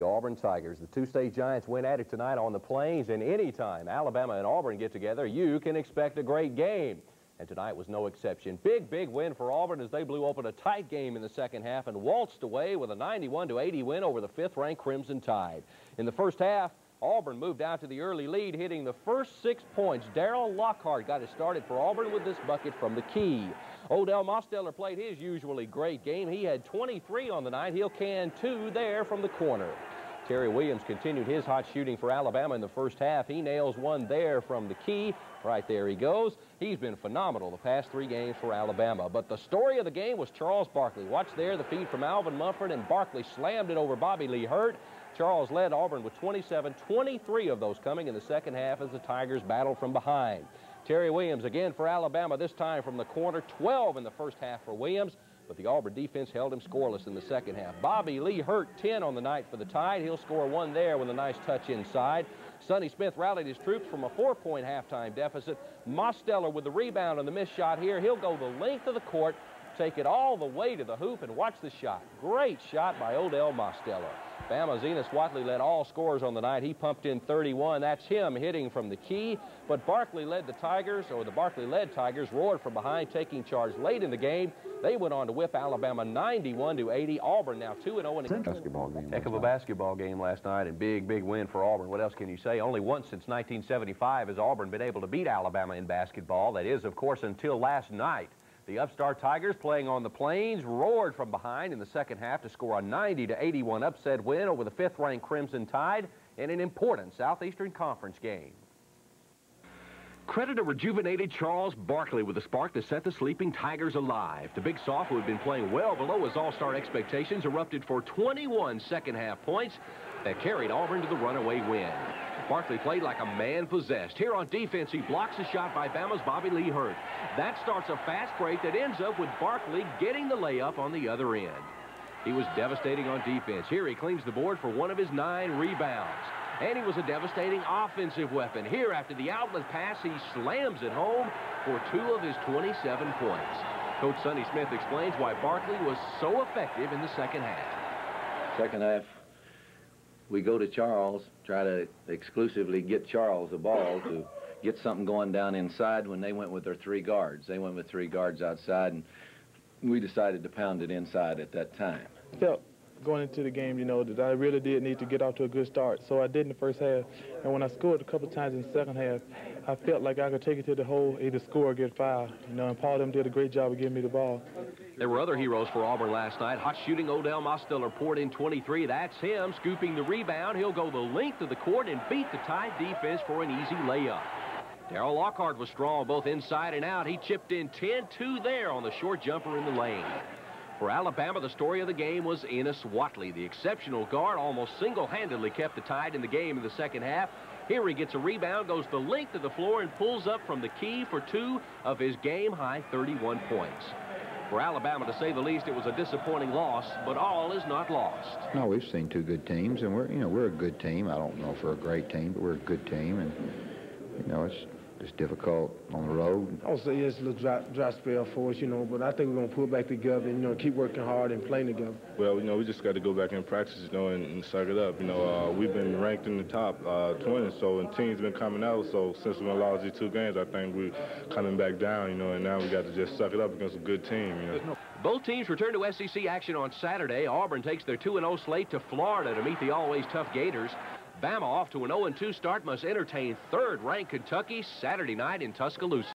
The Auburn Tigers. The two-state Giants went at it tonight on the Plains, and anytime Alabama and Auburn get together, you can expect a great game. And tonight was no exception. Big, big win for Auburn as they blew open a tight game in the second half and waltzed away with a 91-80 win over the fifth-ranked Crimson Tide. In the first half, Auburn moved out to the early lead, hitting the first six points. Daryl Lockhart got it started for Auburn with this bucket from the key. Odell Mosteller played his usually great game. He had 23 on the night. He'll can two there from the corner. Terry Williams continued his hot shooting for Alabama in the first half. He nails one there from the key. Right there he goes. He's been phenomenal the past three games for Alabama. But the story of the game was Charles Barkley. Watch there the feed from Alvin Mumford, and Barkley slammed it over Bobby Lee Hurt. Charles led Auburn with 27, 23 of those coming in the second half as the Tigers battled from behind. Terry Williams again for Alabama, this time from the corner, 12 in the first half for Williams, but the Auburn defense held him scoreless in the second half. Bobby Lee Hurt 10 on the night for the Tide. He'll score one there with a nice touch inside. Sonny Smith rallied his troops from a four-point halftime deficit. Mosteller with the rebound on the missed shot here. He'll go the length of the court, take it all the way to the hoop, and watch the shot. Great shot by Odell Mosteller. Bama's Ennis Whatley led all scorers on the night. He pumped in 31. That's him hitting from the key. But Barkley led the Tigers, or the Barkley-led Tigers, roared from behind, taking charge late in the game. They went on to whip Alabama 91 to 80. Auburn now 2 0 in a basketball game. Heck of a basketball game last night, and big, big win for Auburn. What else can you say? Only once since 1975 has Auburn been able to beat Alabama in basketball. That is, of course, until last night. The upstart Tigers playing on the Plains roared from behind in the second half to score a 90 to 81 upset win over the fifth-ranked Crimson Tide in an important Southeastern Conference game. Credit a rejuvenated Charles Barkley with a spark to set the sleeping Tigers alive. The Big Soft, who had been playing well below his all-star expectations, erupted for 21 second-half points that carried Auburn to the runaway win. Barkley played like a man possessed. Here on defense, he blocks a shot by Bama's Bobby Lee Hurt. That starts a fast break that ends up with Barkley getting the layup on the other end. He was devastating on defense. Here he cleans the board for one of his nine rebounds. And he was a devastating offensive weapon. Here, after the outlet pass, he slams it home for two of his 27 points. Coach Sonny Smith explains why Barkley was so effective in the second half. Second half, we go to Charles, try to exclusively get Charles the ball to get something going down inside when they went with their three guards. They went with three guards outside, and we decided to pound it inside at that time. Felt going into the game, you know, that I really did need to get off to a good start. So I did in the first half. And when I scored a couple times in the second half, I felt like I could take it to the hole, either score or get fouled. You know, and Paul them did a great job of giving me the ball. There were other heroes for Auburn last night. Hot shooting Odell Mosteller poured in 23. That's him scooping the rebound. He'll go the length of the court and beat the Tide defense for an easy layup. Daryl Lockhart was strong both inside and out. He chipped in 10-2 there on the short jumper in the lane. For Alabama, the story of the game was Ennis Whatley. The exceptional guard almost single-handedly kept the Tide in the game in the second half. Here he gets a rebound, goes the length of the floor, and pulls up from the key for two of his game-high 31 points. For Alabama, to say the least, it was a disappointing loss, but all is not lost. No, we've seen two good teams, and we're, you know, we're a good team. I don't know if we're a great team, but we're a good team, and, you know, it's it's difficult on the road. Also, would say it's a little dry, dry spell for us, you know, but I think we're going to pull back together and, you know, keep working hard and playing together. Well, you know, we just got to go back and practice, you know, and, and suck it up. You know, uh, we've been ranked in the top uh, 20, so, and teams been coming out, so since we lost these two games, I think we're coming back down, you know, and now we got to just suck it up against a good team, you know. Both teams return to SEC action on Saturday. Auburn takes their 2-0 slate to Florida to meet the always tough Gators. Bama off to an 0-2 start must entertain third-ranked Kentucky Saturday night in Tuscaloosa.